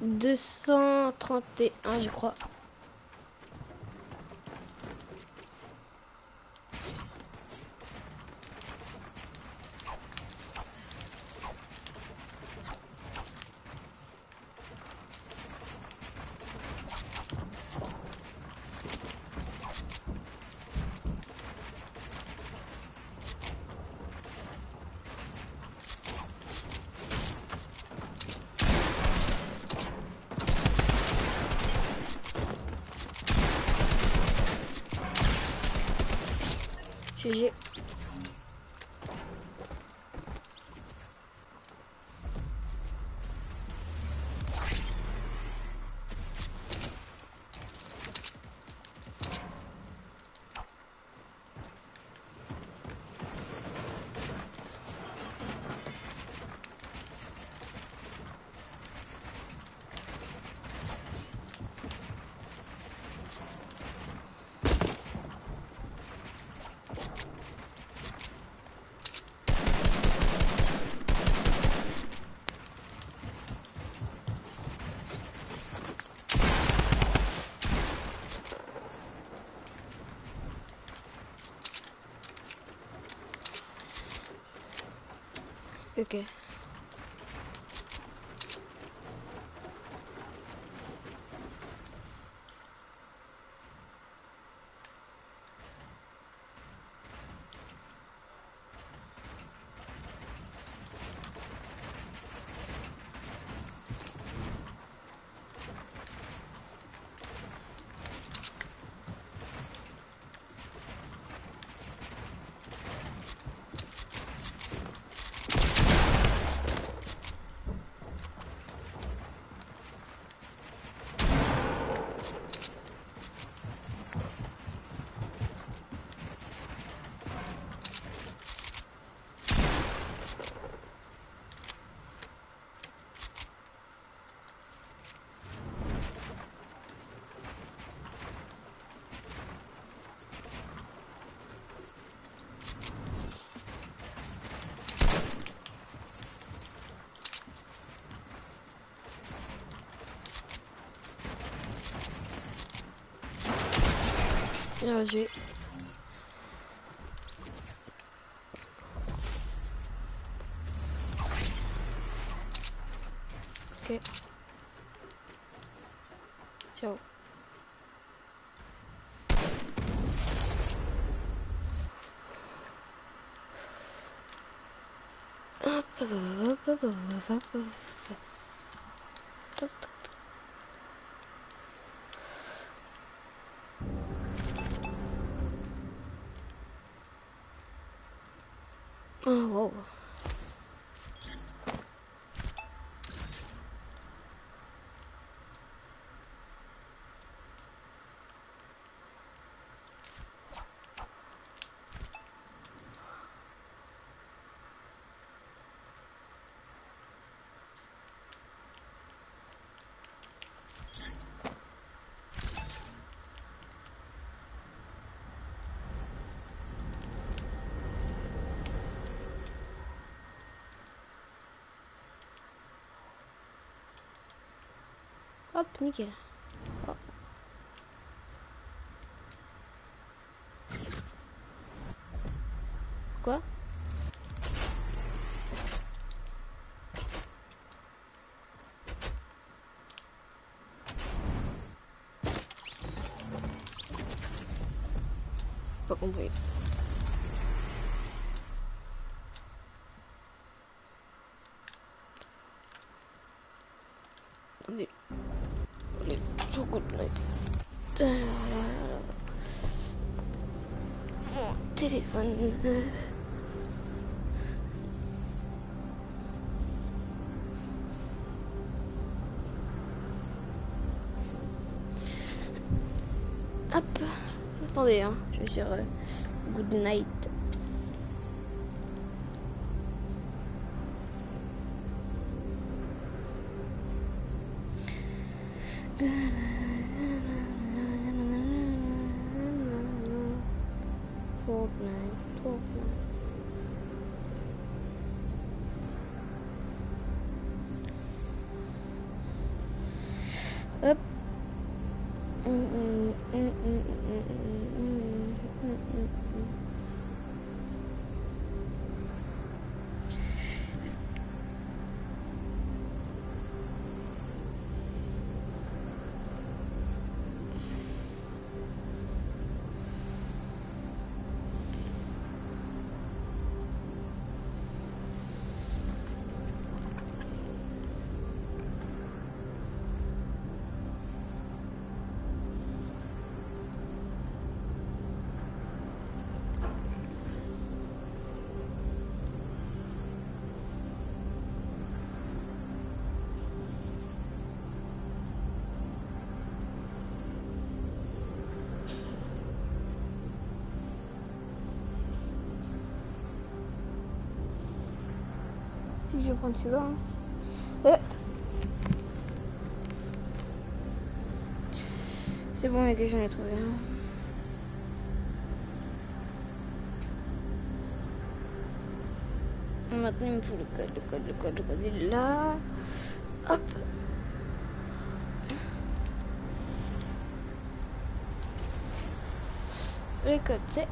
Deux cent trente et un, je crois. GG. Ok. Bien joué. Ok. Ciao. Hop, hop, hop, hop, hop, hop, hop. Hop, nickel. Oh. Quoi Pas compris. Là. Mon téléphone. Hop. Attendez, hein. Je vais sur euh, Good night. Si je prendre celui-là. hein. Ouais. C'est bon, mec, j'en ai trouvé un. Maintenant, il me faut le code, le code, le code, le code est là. Hop. Le code, c'est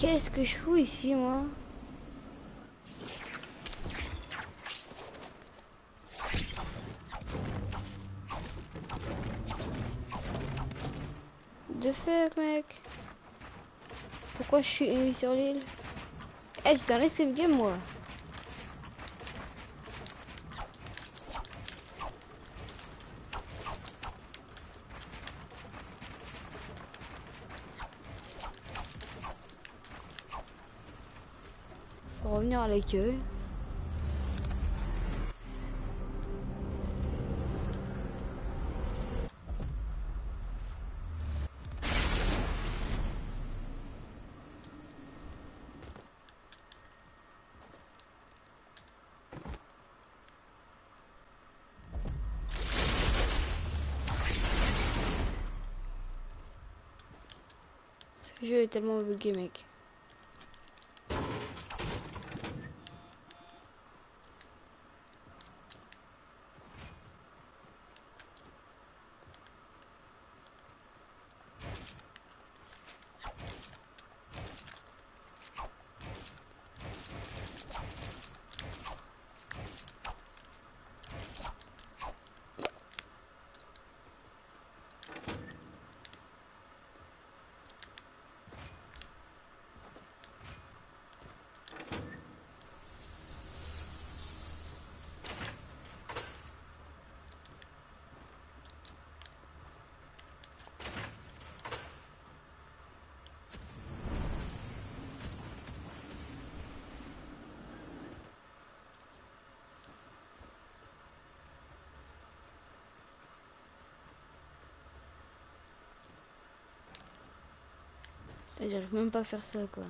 Qu'est-ce que je fous ici, moi De mec. Pourquoi je suis sur l'île? Eh, j'étais dans l'escape game, moi. Faut revenir à l'accueil. Jeu est tellement bugué, mec. J'arrive même pas faire ça, quoi.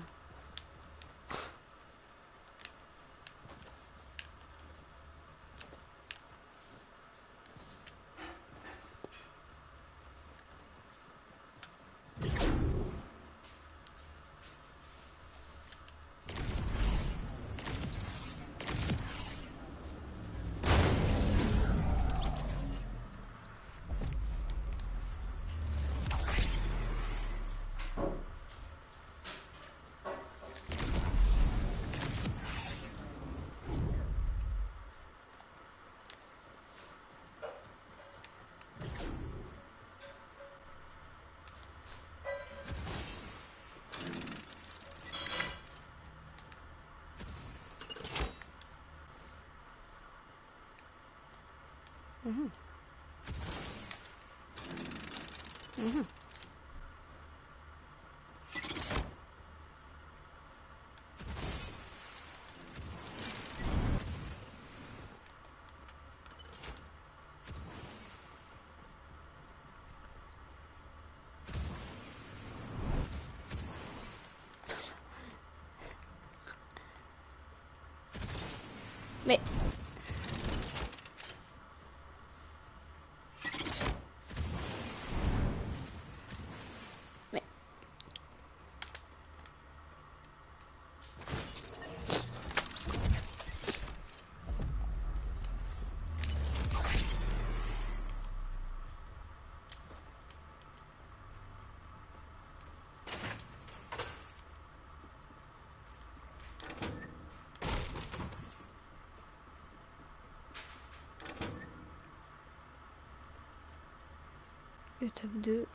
Mhm. Mhm. Mais Mais étape 2.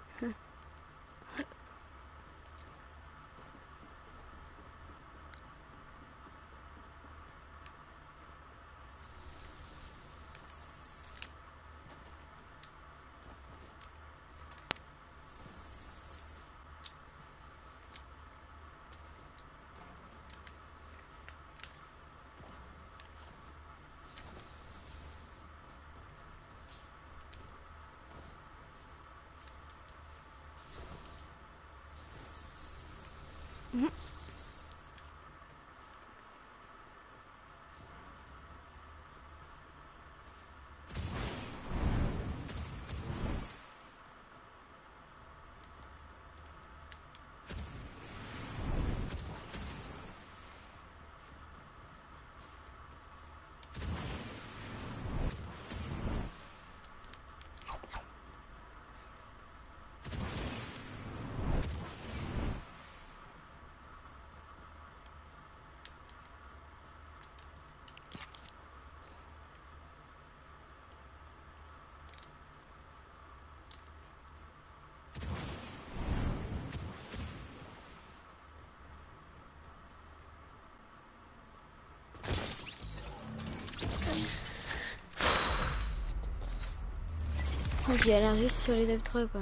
J'y allais juste sur l'étape 3 quoi.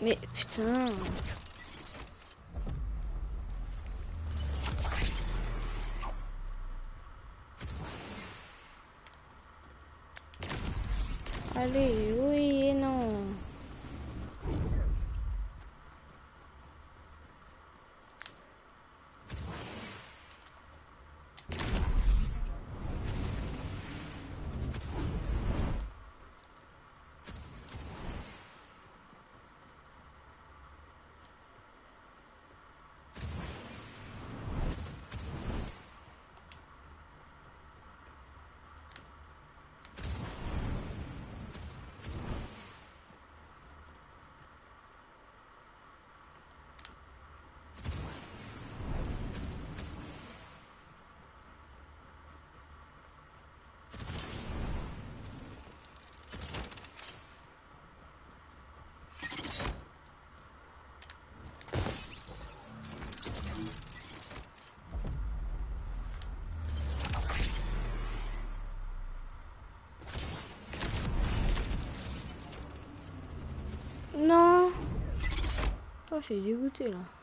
Mais putain. Allez, oui et non. Oh, je suis dégoûté là.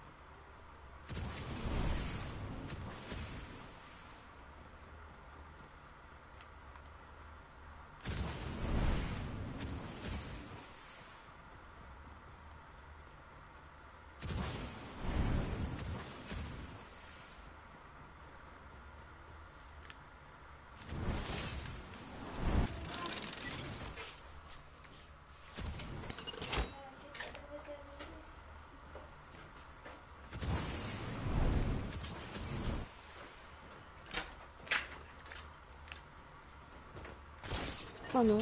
Oh non.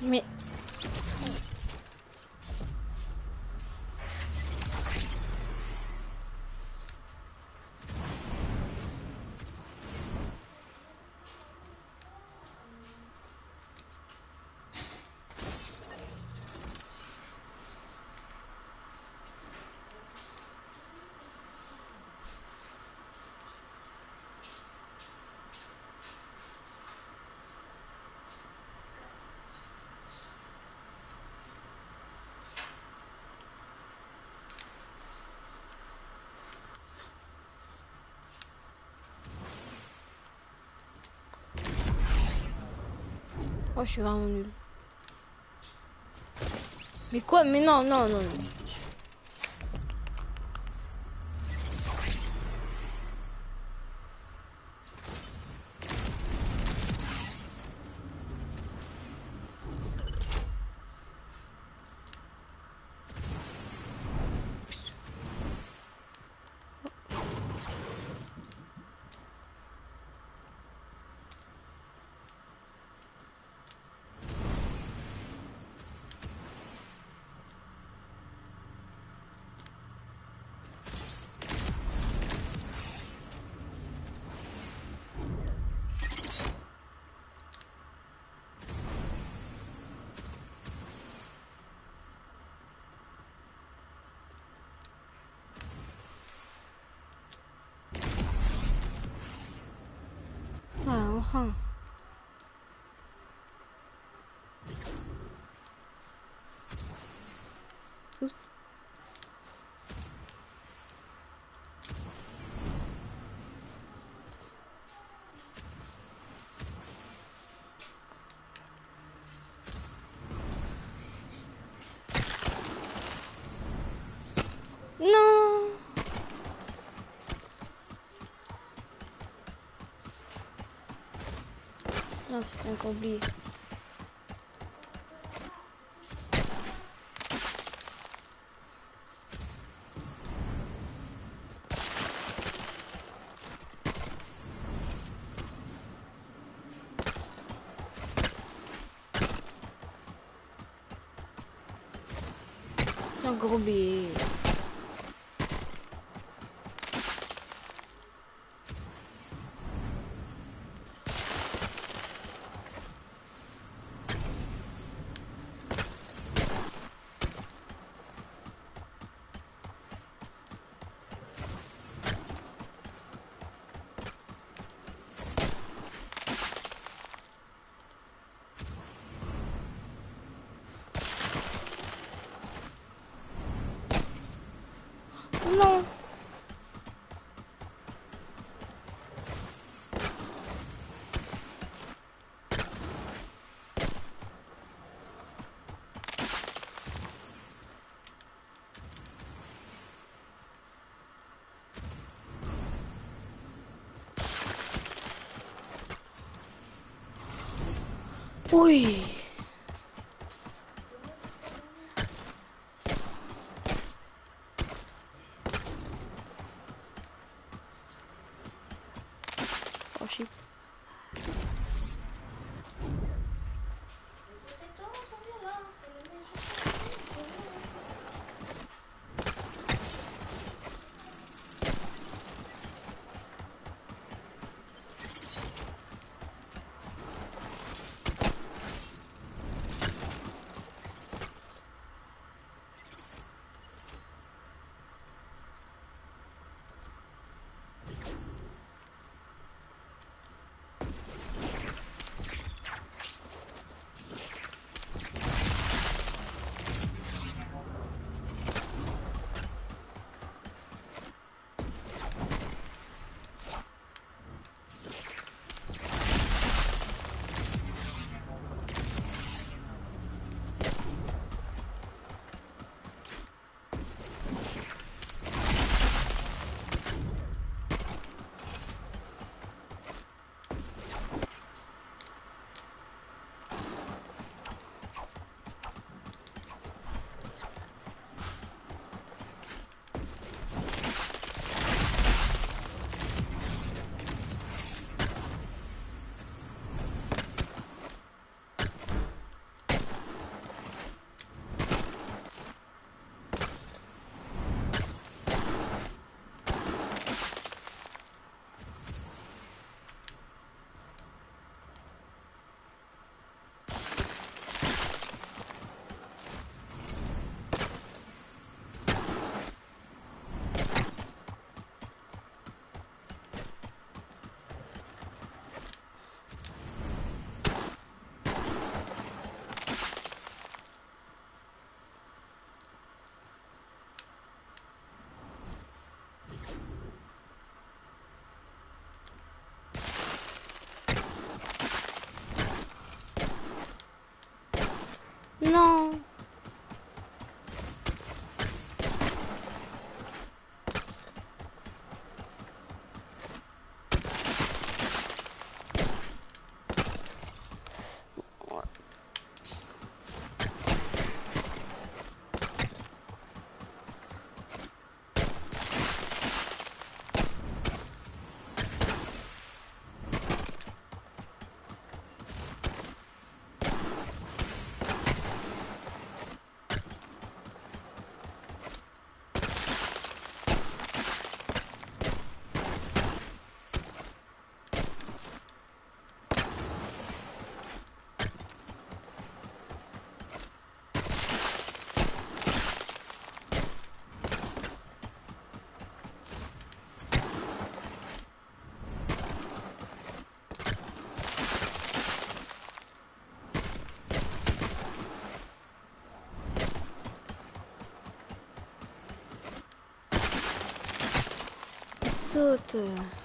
Mais Oh, je suis vraiment nul. Mais quoi? Mais non, non, non, non. Ah, enfin. Oups. Non Non, c'est encore 喂 saute. Ouais,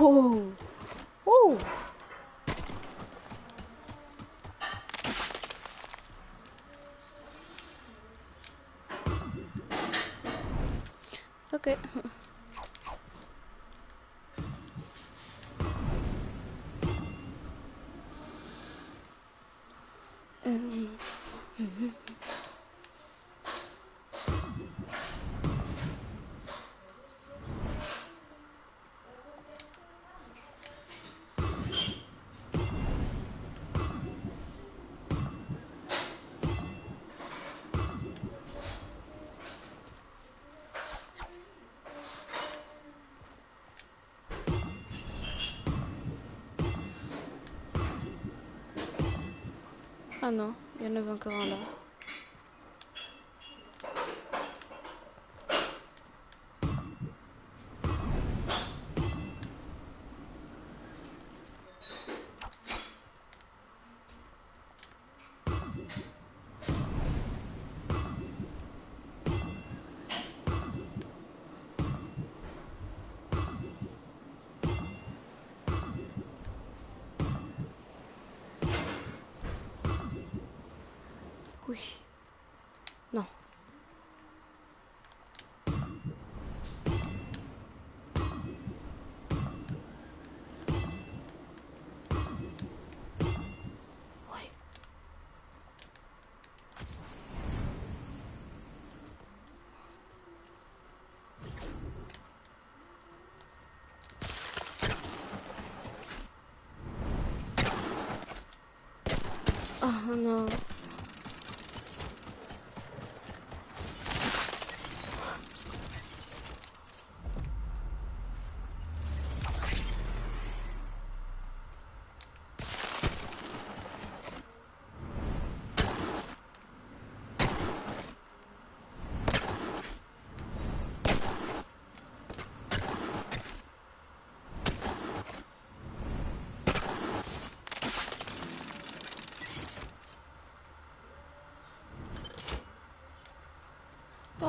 Ooh. Ooh. Okay. Um, mm-hmm. Ah non, il y en avait encore un là.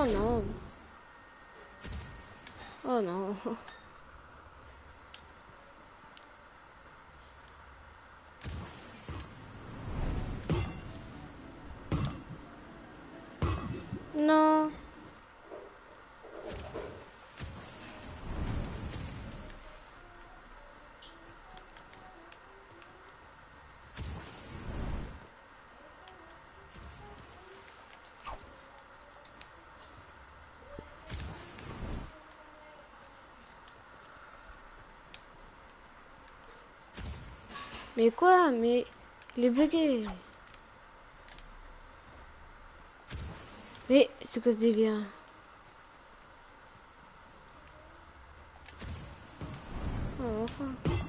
Oh non. Oh non. Non. Mais quoi Mais il est bugué. Mais c'est quoi ce délire? Oh, enfin.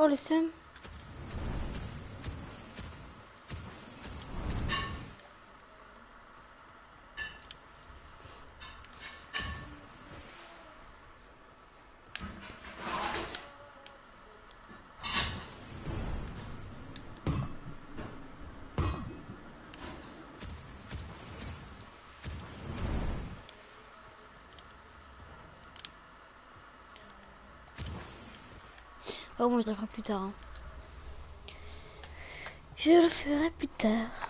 polisim je le ferai plus tard. Hein. Je le ferai plus tard.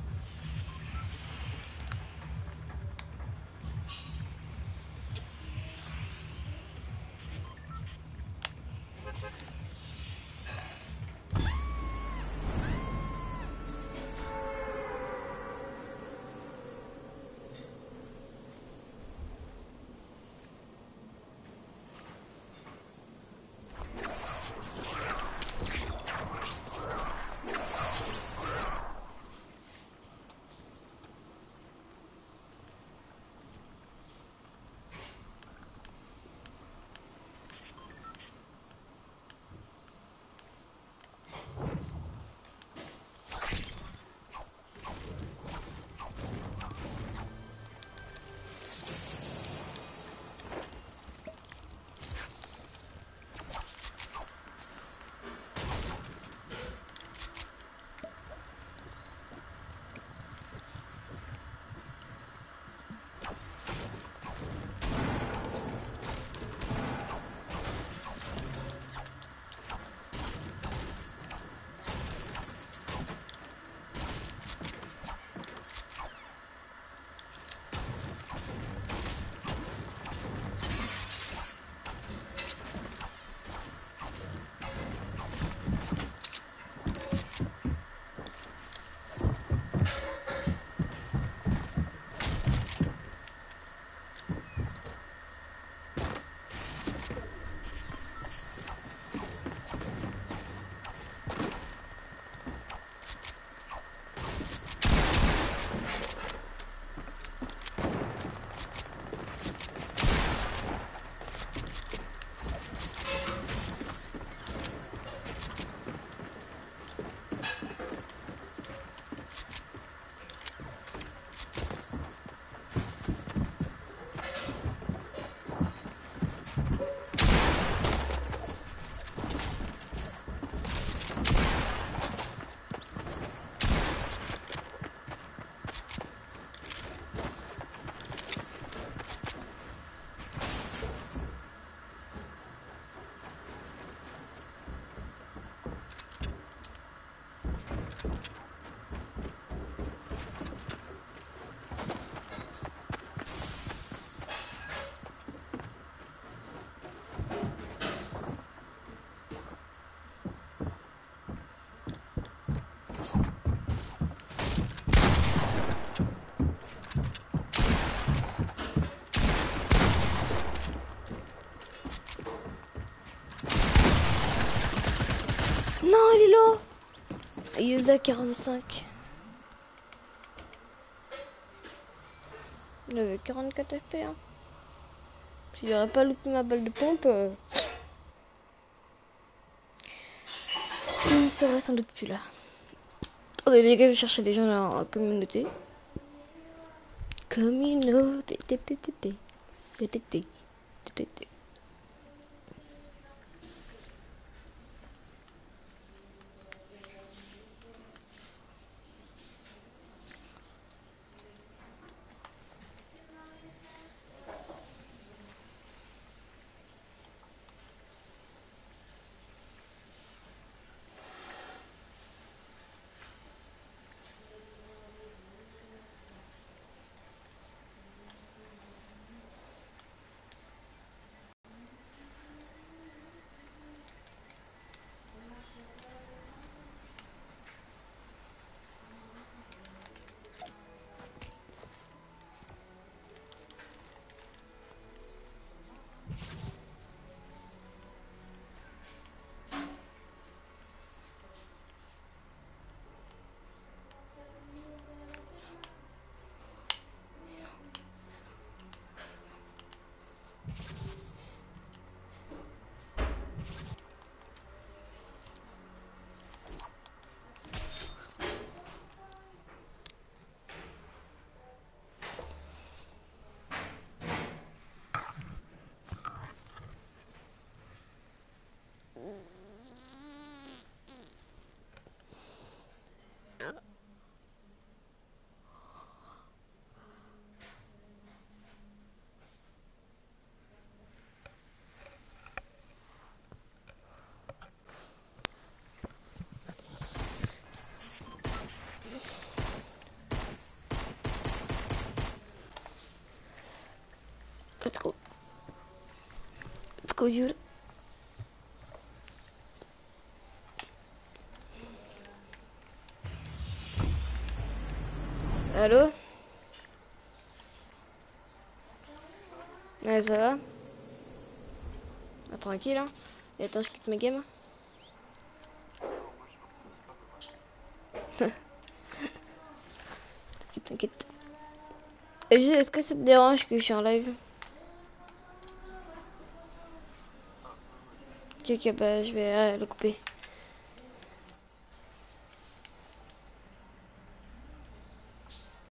45. Il avait 44 HP. Hein. S'il n'aurait pas loupé ma balle de pompe, il ne serait sans doute plus là. Attendez les gars, je cherchais des gens dans la communauté. Communauté. Jules. Allô? Ouais, ça va? Ah, Tranquille, hein Et attends, je quitte ma game. t'inquiète, t'inquiète. Est-ce que ça te dérange que je suis en live? Ok, bah je vais euh, le couper.